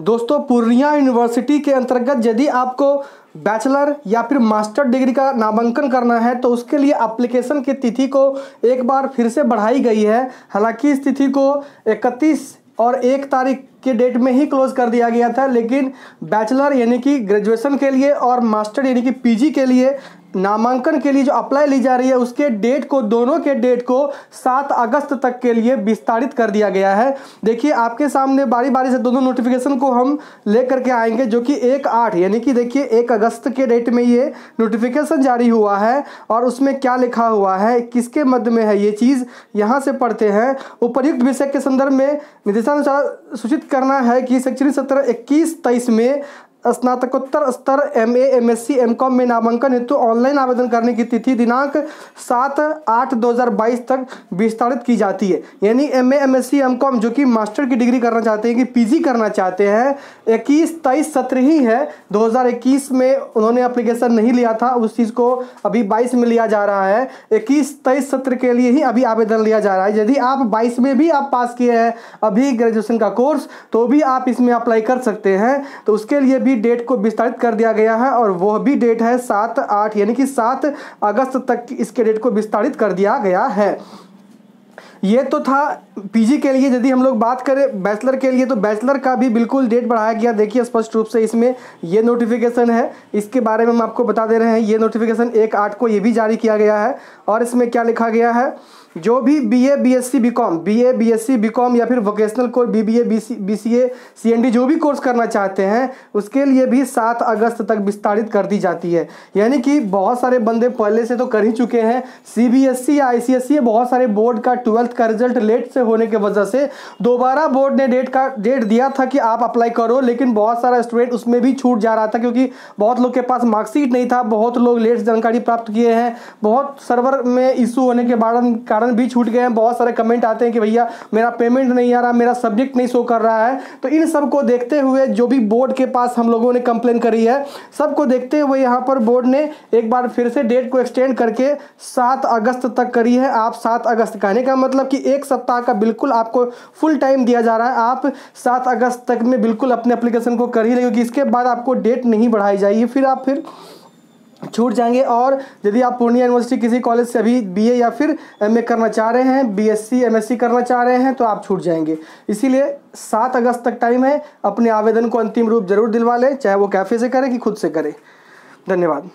दोस्तों, पूर्णिया यूनिवर्सिटी के अंतर्गत यदि आपको बैचलर या फिर मास्टर डिग्री का नामांकन करना है तो उसके लिए एप्लीकेशन की तिथि को एक बार फिर से बढ़ाई गई है। हालाँकि इस तिथि को इकतीस और एक तारीख के डेट में ही क्लोज कर दिया गया था, लेकिन बैचलर यानी कि ग्रेजुएशन के लिए और मास्टर यानी कि पीजी के लिए नामांकन के लिए जो अप्लाई ली जा रही है, उसके डेट को, दोनों के डेट को सात अगस्त तक के लिए विस्तारित कर दिया गया है। देखिए, आपके सामने बारी बारी से दोनों नोटिफिकेशन को हम लेकर के आएँगे, जो कि एक आठ, यानी कि देखिए, एक अगस्त के डेट में ये नोटिफिकेशन जारी हुआ है और उसमें क्या लिखा हुआ है, किसके मध्य में है ये चीज़, यहाँ से पढ़ते हैं। उपर्युक्त विषय के संदर्भ में निर्देशानुसार सूचित करना है कि शैक्षणिक सत्र इक्कीस तेईस में स्नातकोत्तर स्तर M A M S C M com में नामांकन हेतु ऑनलाइन आवेदन करने की तिथि दिनांक सात आठ दो हज़ार बाईस तक विस्तारित की जाती है। यानी M A M S C M com जो कि मास्टर की डिग्री करना चाहते हैं कि पी जी करना चाहते हैं, इक्कीस तेईस सत्र ही है। 2021 में उन्होंने अप्लीकेशन नहीं लिया था, उस चीज़ को अभी बाईस में लिया जा रहा है। इक्कीस तेईस सत्र के लिए ही अभी आवेदन लिया जा रहा है। यदि आप बाईस में भी आप पास किए हैं अभी ग्रेजुएशन का कोर्स तो भी आप इसमें अप्लाई कर सकते हैं। तो उसके लिए भी डेट को विस्तारित कर दिया गया है और वह भी डेट है सात आठ, यानी कि सात अगस्त तक इसके डेट को विस्तारित कर दिया गया है। ये तो था पीजी के लिए, यदि हम लोग बात करें बैचलर के लिए तो बैचलर का भी बिल्कुल डेट बढ़ाया गया। देखिए, स्पष्ट रूप से इसमें ये नोटिफिकेशन है। इसके बारे में हम आपको बता दे रहे हैं। ये नोटिफिकेशन एक आठ को ये भी जारी किया गया है। और इसमें क्या लिखा गया है? जो भी B A B S C B com B A B S C B com या फिर vocational course B B A B C B C A C N D जो भी कोर्स करना चाहते हैं, उसके लिए भी सात अगस्त तक विस्तारित कर दी जाती है। यानी कि बहुत सारे बंदे पहले से तो कर ही चुके हैं। सी बी एस सी या आई सी एस सी बहुत सारे बोर्ड का ट्वेल्थ का रिज़ल्ट लेट से होने की वजह से दोबारा बोर्ड ने डेट का, डेट दिया था कि आप अप्लाई करो, लेकिन बहुत सारा स्टूडेंट उसमें भी छूट जा रहा था क्योंकि बहुत लोग के पास मार्कशीट नहीं था, बहुत लोग लेट जानकारी प्राप्त किए हैं, बहुत सर्वर में इशू होने के कारण भी छूट गए हैं, बहुत सारे कमेंट आते हैं कि भैया मेरा पेमेंट नहीं आ रहा, मेरा सब्जेक्ट नहीं शो कर रहा है तो इन सबको देखते हुए जो भी बोर्ड के पास हम लोगों ने कंप्लेन करी है, सबको देखते हुए यहाँ पर बोर्ड ने एक बार फिर से डेट को एक्सटेंड करके सात अगस्त तक करी है, आप सात अगस्त कहने का मतलब कि एक सप्ताह का बिल्कुल आपको फुल टाइम दिया जा रहा है। आप सात अगस्त तक में बिल्कुल अपने अप्लीकेशन को कर ही लेंगे क्योंकि इसके बाद आपको डेट नहीं बढ़ाई जाएगी। फिर आप फिर छूट जाएँगे और यदि आप पूर्णिया यूनिवर्सिटी किसी कॉलेज से अभी बीए या फिर एमए करना चाह रहे हैं बीएससी एमएससी करना चाह रहे हैं तो आप छूट जाएँगे। इसीलिए सात अगस्त तक टाइम है। अपने आवेदन को अंतिम रूप ज़रूर दिलवा लें, चाहे वो कैफ़े से करें कि खुद से करें। धन्यवाद।